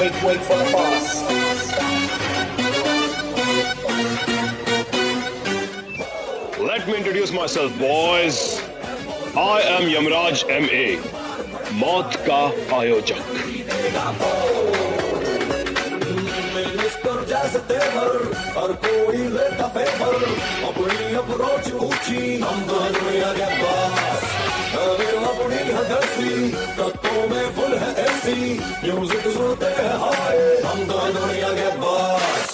Wait, wait for the boss. Let me introduce myself, boys. I am Yamraj M.A. मौत का आयोजक minister जैसे तेवर हर कोई लेता फेवर अपनी अप्रोच ऊंची हम तो दुनिया के पास म्यूज़िक सुनते हैं हाय हम तो दुनिया के बास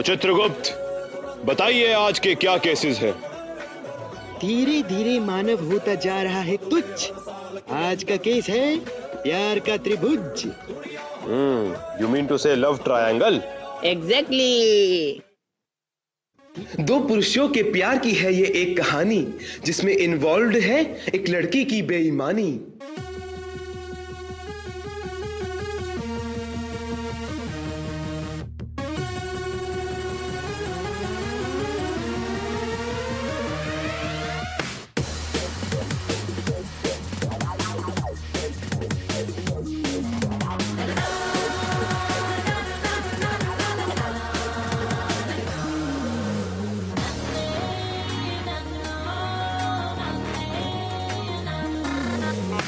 तो चित्रगुप्त बताइए आज के क्या केसेस हैं? धीरे धीरे मानव होता जा रहा है तुच्छ। आज का केस है प्यार का त्रिभुज। You mean to say love triangle exactly दो पुरुषों के प्यार की है ये एक कहानी जिसमें इन्वॉल्व है एक लड़की की बेईमानी।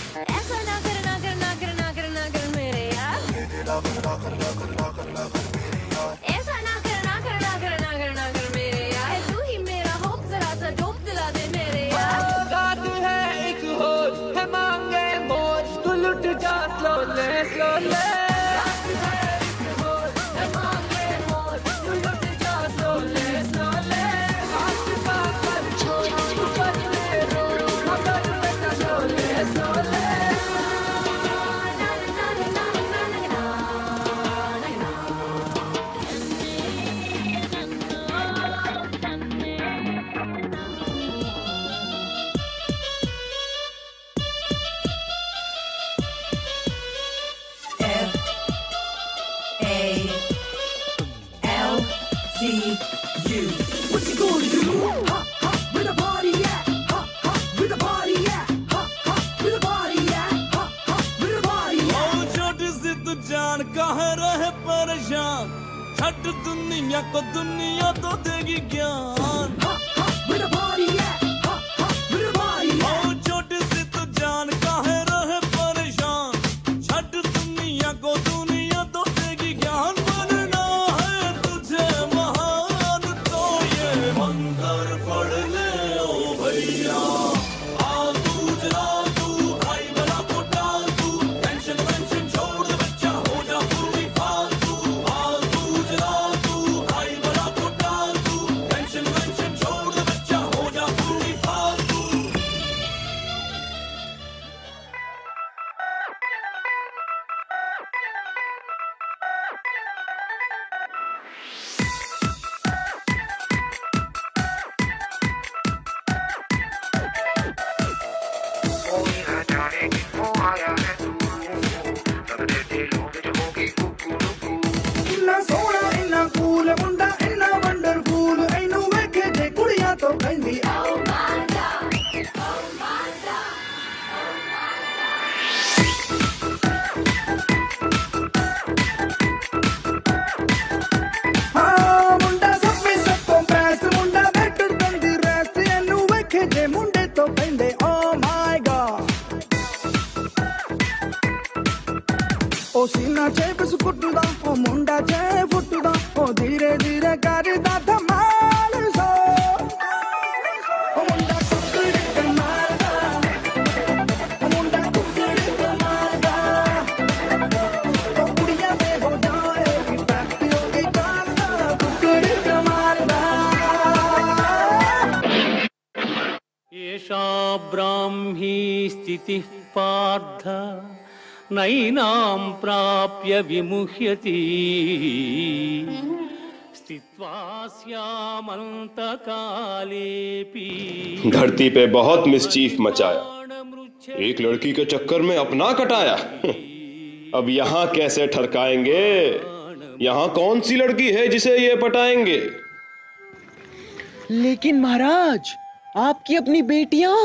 ऐसा ना कर ना कर ना कर ना कर ना कर मेरे यार। ऐसा ना कर ना कर ना कर ना कर ना कर मेरे यार। तू ही मेरा होप, जरा सा डोप दिला दे मेरे यार। औकात है एक होश, है मांगे मोश तू लुट जा स्लोले स्लोले दुनिया को दुनिया तो देगी ज्ञान। ਉਹ ਸੀਨਾ ਚੇ ਬਿਸਕੁੱਟ ਦਾ ਉਹ ਮੁੰਡਾ ਚੇ ਫੁੱਟ ਦਾ ਉਹ ਧੀਰੇ ਧੀਰੇ ਕਰਦਾ ਧਮਾਲ ਸੋ ਉਹ ਮੁੰਡਾ ਕੁੱਕੜ ਕਮਾਲਦਾ ਉਹ ਮੁੰਡਾ ਕੁੱਕੜ ਕਮਾਲਦਾ ਉਹ ਕੁੜੀਆਂ ਦੇ ਹੋ ਜਾਏ ਕਿ ਫੈਕਟ ਹੋ ਗਈ ਕਾਲਦਾ ਕੁੱਕੜ ਕਮਾਲਦਾ एषा ब्राह्मी स्थितिः पार्थ नैनां प्राप्य विमुह्यति। स्थित्वा धरती पे बहुत मिसचीफ मचाया। एक लड़की के चक्कर में अपना कटाया। अब यहाँ कैसे ठरकाएँगे? यहाँ कौन सी लड़की है जिसे ये पटाएँगे? लेकिन महाराज आपकी अपनी बेटियाँ?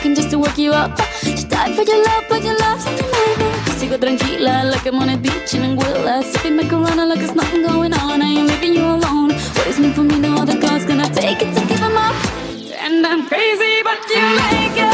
Talking just to work you up. She died for your love, but your love's something like that. Sigo tranquila, like I'm on a beach in Anguilla. Sipping macarona like there's nothing going on. I ain't leaving you alone. What is meant for me, no other God's gonna take it to give him up. And I'm crazy, but you like it.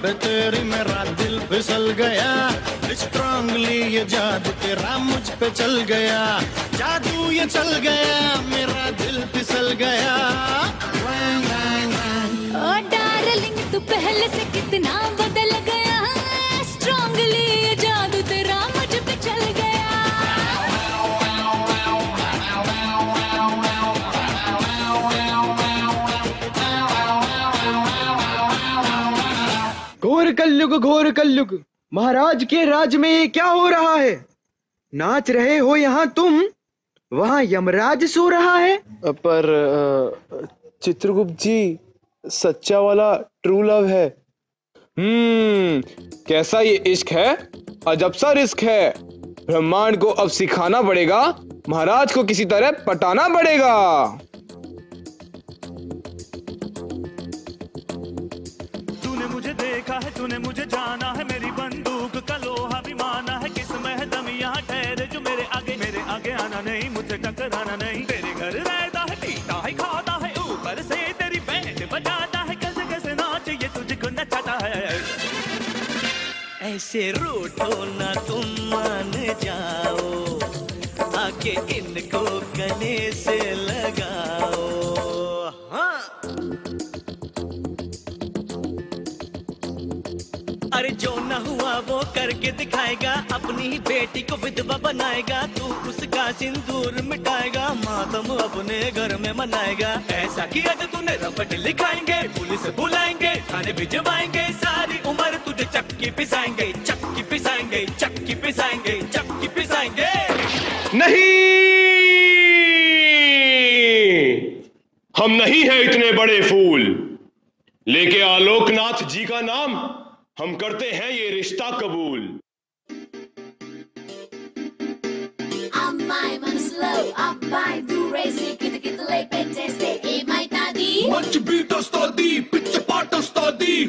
तेरी मेरा दिल फिसल गया। Strongly ये जादू तेरा मुझ पे चल गया। जादू ये चल गया, मेरा दिल फिसल गया। ओ डार्लिंग, तू पहले से कितना बदल गया स्ट्रांगली कलयुग घोर कलयुग। महाराज के राज में ये क्या हो रहा है? नाच रहे हो यहाँ तुम, वहाँ यमराज सो रहा है। पर चित्रगुप्त जी, सच्चा वाला ट्रू लव है। हम्म कैसा ये इश्क है? अजब सा रिस्क है। ब्रह्मांड को अब सिखाना पड़ेगा, महाराज को किसी तरह पटाना पड़ेगा। मुझे देखा है, तूने मुझे जाना है। मेरी बंदूक का लोहा भी माना है। किसमें दम यहाँ ठहरे जो मेरे आगे? मेरे आगे आना नहीं मुझसे टकराना नहीं। तेरे घर रहता है, पीता है, खाता है, ऊपर से तेरी बैंड बजाता है। कैसे कैसे नाच ये तुझको नचाता है? ऐसे रूठो ना, तुम मान जाओ। आके इनको गले से लगाओ। हाँ। हुआ, वो करके दिखाएगा, अपनी ही बेटी को विधवा बनाएगा, तू उसका सिंदूर मिटाएगा, मातम अपने घर में मनाएगा। ऐसा किया तो तूने रपट लिखाएँगे, पुलिस बुलाएँगे, थाने भिजवाएँगे, सारी उम्र तुझे चक्की पिसाएँगे चक्की पिसाएँगे चक्की पिसाएँगे चक्की पिसाएँगे। नहीं! हम नहीं है इतने बड़े फूल। लेके आलोकनाथ जी का नाम। हम करते हैं ये रिश्ता कबूल Much beat us, Toddy, pitch apart us, Toddy.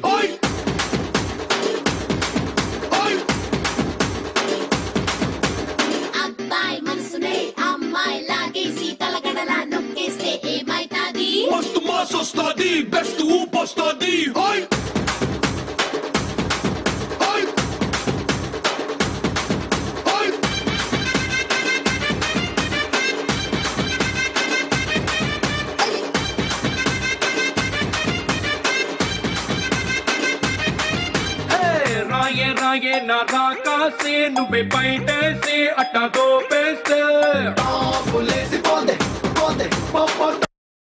से నువ్వే పైటేసి అట్టా దోపేస్తే పాపులేసి పోదే పోదే పాపా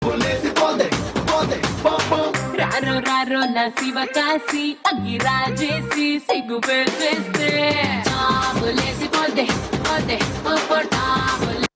పులేసి పోదే పోదే పాపా రారో రారో నా శివ కాసి అగ్గి రాజేసి సిగ్గు పెట్టేస్తే పాపులేసి పోదే పోదే పాపా పాపులేసి